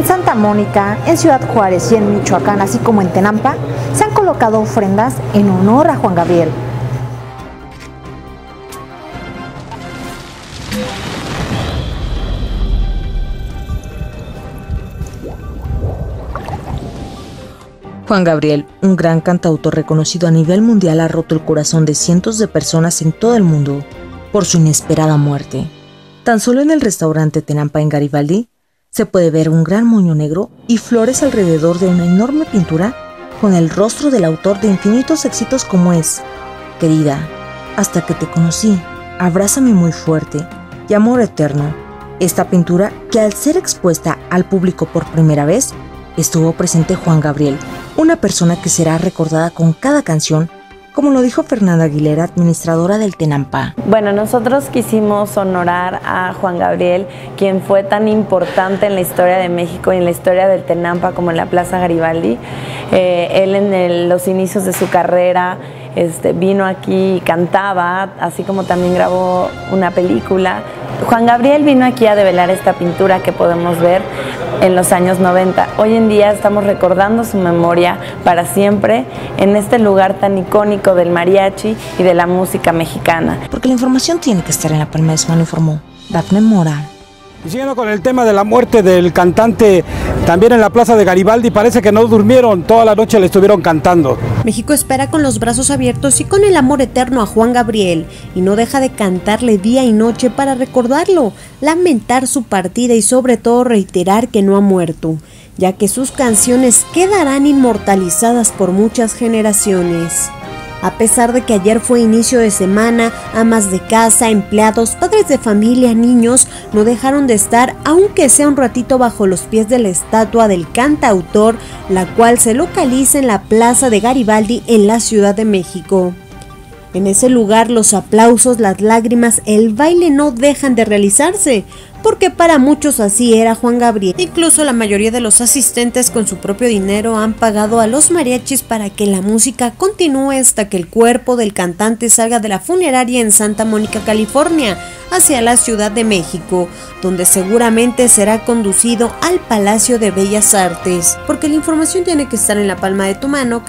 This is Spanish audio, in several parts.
En Santa Mónica, en Ciudad Juárez y en Michoacán, así como en Tenampa, se han colocado ofrendas en honor a Juan Gabriel. Juan Gabriel, un gran cantautor reconocido a nivel mundial, ha roto el corazón de cientos de personas en todo el mundo por su inesperada muerte. Tan solo en el restaurante Tenampa en Garibaldi se puede ver un gran moño negro y flores alrededor de una enorme pintura con el rostro del autor de infinitos éxitos como es Querida, hasta que te conocí, abrázame muy fuerte y amor eterno. Esta pintura, que al ser expuesta al público por primera vez, estuvo presente Juan Gabriel, una persona que será recordada con cada canción, como lo dijo Fernanda Aguilera, administradora del Tenampa. Bueno, nosotros quisimos honorar a Juan Gabriel, quien fue tan importante en la historia de México y en la historia del Tenampa como en la Plaza Garibaldi. Eh, él en los inicios de su carrera este, vino aquí y cantaba, así como también grabó una película. Juan Gabriel vino aquí a develar esta pintura que podemos ver en los años 90. Hoy en día estamos recordando su memoria para siempre en este lugar tan icónico del mariachi y de la música mexicana. Porque la información tiene que estar en la palma de su mano, informó Dafne Mora. Y siguiendo con el tema de la muerte del cantante también en la plaza de Garibaldi, parece que no durmieron, toda la noche le estuvieron cantando. México espera con los brazos abiertos y con el amor eterno a Juan Gabriel y no deja de cantarle día y noche para recordarlo, lamentar su partida y sobre todo reiterar que no ha muerto, ya que sus canciones quedarán inmortalizadas por muchas generaciones. A pesar de que ayer fue inicio de semana, amas de casa, empleados, padres de familia, niños no dejaron de estar, aunque sea un ratito bajo los pies de la estatua del cantautor, la cual se localiza en la Plaza de Garibaldi en la Ciudad de México. En ese lugar los aplausos, las lágrimas, el baile no dejan de realizarse, porque para muchos así era Juan Gabriel. Incluso la mayoría de los asistentes con su propio dinero han pagado a los mariachis para que la música continúe hasta que el cuerpo del cantante salga de la funeraria en Santa Mónica, California, hacia la Ciudad de México, donde seguramente será conducido al Palacio de Bellas Artes, porque la información tiene que estar en la palma de tu mano.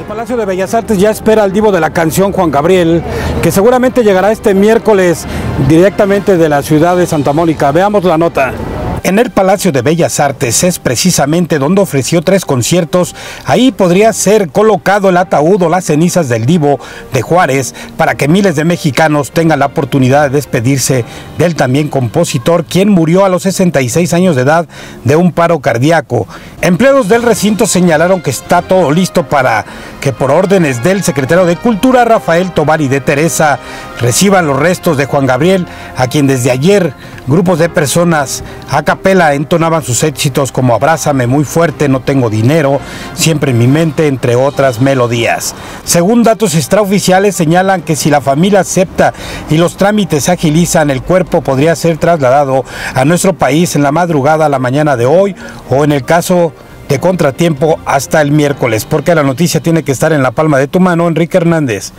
El Palacio de Bellas Artes ya espera al divo de la canción Juan Gabriel, que seguramente llegará este miércoles directamente de la ciudad de Santa Mónica. Veamos la nota. En el Palacio de Bellas Artes es precisamente donde ofreció tres conciertos. Ahí podría ser colocado el ataúd o las cenizas del divo de Juárez para que miles de mexicanos tengan la oportunidad de despedirse del también compositor, quien murió a los 66 años de edad de un paro cardíaco. Empleados del recinto señalaron que está todo listo para que por órdenes del secretario de Cultura Rafael Tobar y de Teresa reciban los restos de Juan Gabriel, a quien desde ayer grupos de personas a capela entonaban sus éxitos como Abrázame muy fuerte, no tengo dinero, siempre en mi mente, entre otras melodías. Según datos extraoficiales señalan que si la familia acepta y los trámites se agilizan, el cuerpo podría ser trasladado a nuestro país en la madrugada a la mañana de hoy o en el caso de contratiempo hasta el miércoles, porque la noticia tiene que estar en la palma de tu mano, Enrique Hernández.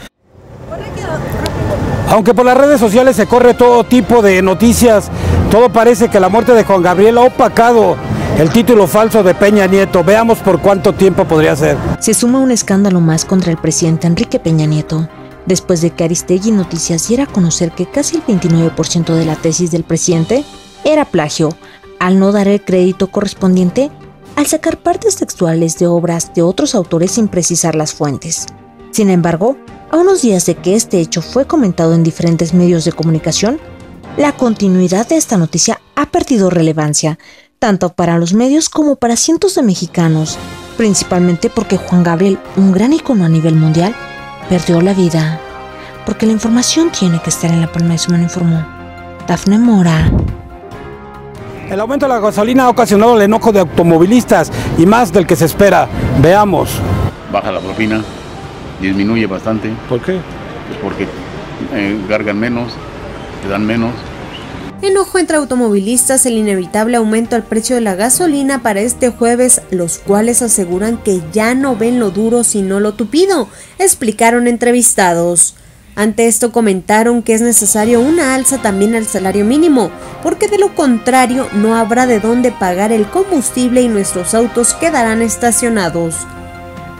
Aunque por las redes sociales se corre todo tipo de noticias, todo parece que la muerte de Juan Gabriel ha opacado el título falso de Peña Nieto. Veamos por cuánto tiempo podría ser. Se suma un escándalo más contra el presidente Enrique Peña Nieto, después de que Aristegui Noticias diera a conocer que casi el 29% de la tesis del presidente era plagio, al no dar el crédito correspondiente al sacar partes textuales de obras de otros autores sin precisar las fuentes. Sin embargo, a unos días de que este hecho fue comentado en diferentes medios de comunicación, la continuidad de esta noticia ha perdido relevancia, tanto para los medios como para cientos de mexicanos, principalmente porque Juan Gabriel, un gran icono a nivel mundial, perdió la vida. Porque la información tiene que estar en la palma de su mano, informó Dafne Mora. El aumento de la gasolina ha ocasionado el enojo de automovilistas y más del que se espera. Veamos. Baja la propina, disminuye bastante. ¿Por qué? Pues porque eh, cargan menos, te dan menos. Enojo entre automovilistas el inevitable aumento al precio de la gasolina para este jueves, los cuales aseguran que ya no ven lo duro sino lo tupido, explicaron entrevistados. Ante esto comentaron que es necesario una alza también al salario mínimo, porque de lo contrario no habrá de dónde pagar el combustible y nuestros autos quedarán estacionados.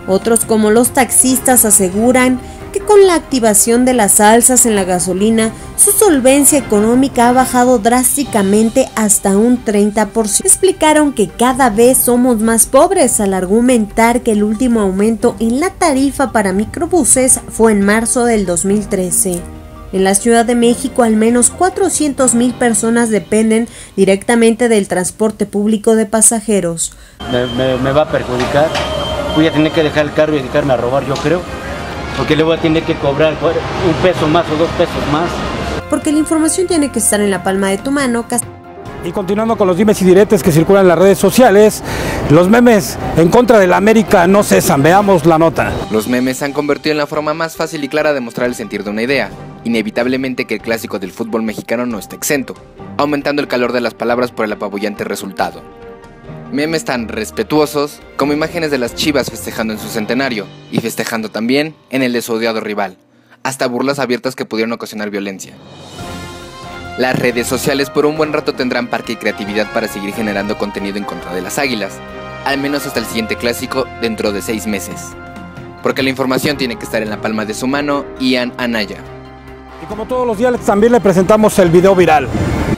Otros como los taxistas aseguran que con la activación de las alzas en la gasolina, su solvencia económica ha bajado drásticamente hasta un 30%. Explicaron que cada vez somos más pobres al argumentar que el último aumento en la tarifa para microbuses fue en marzo del 2013. En la Ciudad de México al menos 400 mil personas dependen directamente del transporte público de pasajeros. Me, va a perjudicar. Voy a tener que dejar el carro y dedicarme a robar, yo creo porque luego tiene que cobrar un peso más o dos pesos más. Porque la información tiene que estar en la palma de tu mano. Y continuando con los dimes y diretes que circulan en las redes sociales, los memes en contra de la América no cesan. Veamos la nota. Los memes se han convertido en la forma más fácil y clara de mostrar el sentir de una idea. Inevitablemente que el clásico del fútbol mexicano no está exento, aumentando el calor de las palabras por el apabullante resultado memes tan respetuosos como imágenes de las chivas festejando en su centenario y festejando también en el de su odiado rival, hasta burlas abiertas que pudieron ocasionar violencia. Las redes sociales por un buen rato tendrán parque y creatividad para seguir generando contenido en contra de las águilas, al menos hasta el siguiente clásico dentro de seis meses. Porque la información tiene que estar en la palma de su mano, Ian Anaya. Y como todos los días también le presentamos el video viral.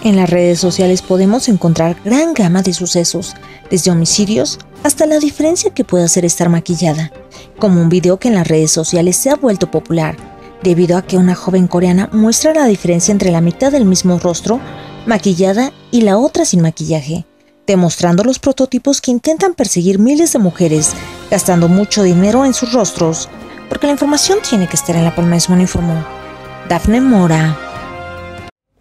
En las redes sociales podemos encontrar gran gama de sucesos, desde homicidios hasta la diferencia que puede hacer estar maquillada, como un video que en las redes sociales se ha vuelto popular, debido a que una joven coreana muestra la diferencia entre la mitad del mismo rostro maquillada y la otra sin maquillaje, demostrando los prototipos que intentan perseguir miles de mujeres, gastando mucho dinero en sus rostros, porque la información tiene que estar en la palma de su mano, Dafne Mora.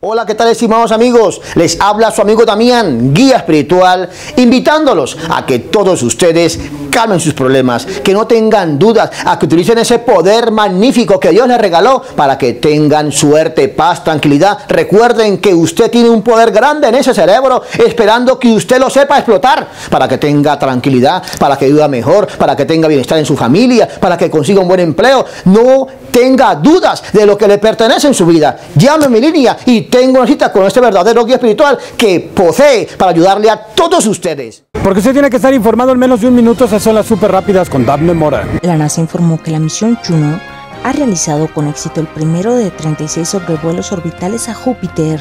Hola, ¿qué tal estimados amigos? Les habla su amigo Damián, guía espiritual, invitándolos a que todos ustedes calmen sus problemas, que no tengan dudas, a que utilicen ese poder magnífico que Dios les regaló para que tengan suerte, paz, tranquilidad. Recuerden que usted tiene un poder grande en ese cerebro, esperando que usted lo sepa explotar, para que tenga tranquilidad, para que viva mejor, para que tenga bienestar en su familia, para que consiga un buen empleo. No tenga dudas de lo que le pertenece en su vida. Llame a mi línea y tengo una cita con este verdadero guía espiritual que posee para ayudarle a todos ustedes. Porque usted tiene que estar informado en menos de un minuto, esas son las súper rápidas con Daphne Mora. La NASA informó que la misión Juno ha realizado con éxito el primero de 36 sobrevuelos orbitales a Júpiter.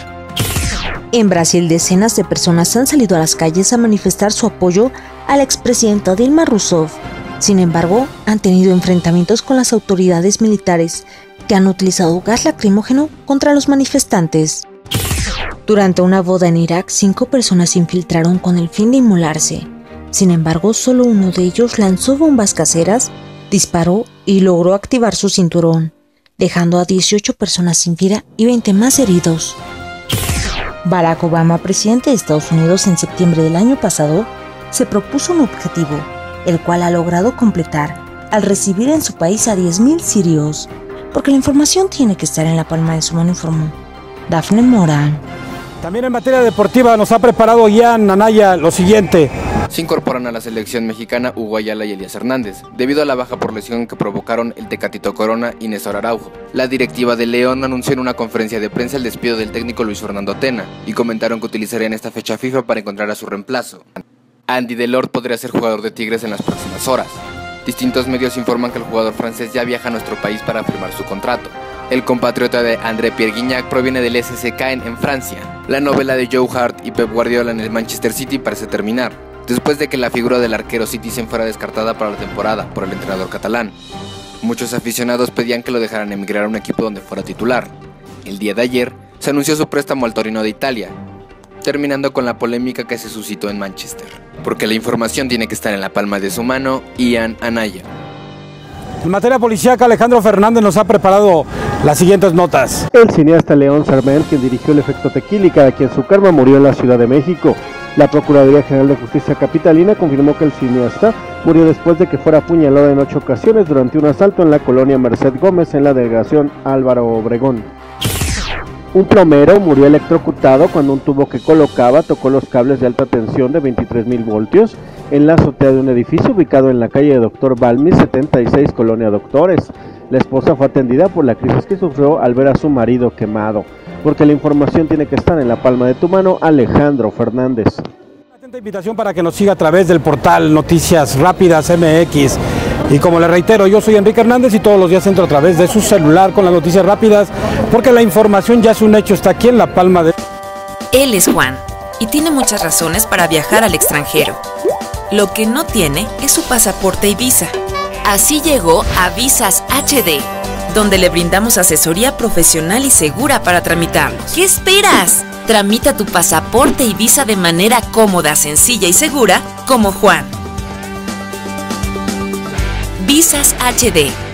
En Brasil, decenas de personas han salido a las calles a manifestar su apoyo a la expresidenta Dilma Rousseff. Sin embargo, han tenido enfrentamientos con las autoridades militares que han utilizado gas lacrimógeno contra los manifestantes. Durante una boda en Irak, cinco personas se infiltraron con el fin de inmolarse. Sin embargo, solo uno de ellos lanzó bombas caseras, disparó y logró activar su cinturón, dejando a 18 personas sin vida y 20 más heridos. Barack Obama, presidente de Estados Unidos en septiembre del año pasado, se propuso un objetivo, el cual ha logrado completar al recibir en su país a 10.000 sirios, porque la información tiene que estar en la palma de su mano, informó Dafne Mora. También en materia deportiva nos ha preparado Ian Anaya lo siguiente. Se incorporan a la selección mexicana Hugo Ayala y Elías Hernández, debido a la baja por lesión que provocaron el Tecatito Corona y Néstor Araujo. La directiva de León anunció en una conferencia de prensa el despido del técnico Luis Fernando Tena y comentaron que utilizarían esta fecha FIFA para encontrar a su reemplazo. Andy Delort podría ser jugador de Tigres en las próximas horas. Distintos medios informan que el jugador francés ya viaja a nuestro país para firmar su contrato. El compatriota de André Pierre Guignac proviene del SSK en, Francia. La novela de Joe Hart y Pep Guardiola en el Manchester City parece terminar, después de que la figura del arquero Citizen fuera descartada para la temporada por el entrenador catalán. Muchos aficionados pedían que lo dejaran emigrar a un equipo donde fuera titular. El día de ayer se anunció su préstamo al Torino de Italia, terminando con la polémica que se suscitó en Manchester. Porque la información tiene que estar en la palma de su mano, Ian Anaya. En materia policíaca, Alejandro Fernández nos ha preparado las siguientes notas. El cineasta León Sarmel, quien dirigió el efecto tequílica, de quien su karma murió en la Ciudad de México. La Procuraduría General de Justicia Capitalina confirmó que el cineasta murió después de que fuera apuñalado en ocho ocasiones durante un asalto en la colonia Merced Gómez en la delegación Álvaro Obregón. Un plomero murió electrocutado cuando un tubo que colocaba tocó los cables de alta tensión de 23.000 voltios en la azotea de un edificio ubicado en la calle Doctor Balmi 76, Colonia Doctores. La esposa fue atendida por la crisis que sufrió al ver a su marido quemado, porque la información tiene que estar en la palma de tu mano, Alejandro Fernández. Invitación para que nos siga a través del portal Noticias Rápidas MX. Y como le reitero, yo soy Enrique Hernández y todos los días entro a través de su celular con las noticias rápidas, porque la información ya es un hecho, está aquí en la palma de... Él es Juan y tiene muchas razones para viajar al extranjero. Lo que no tiene es su pasaporte y visa. Así llegó a Visas HD, donde le brindamos asesoría profesional y segura para tramitarlos. ¿Qué esperas? Tramita tu pasaporte y visa de manera cómoda, sencilla y segura, como Juan. Visas HD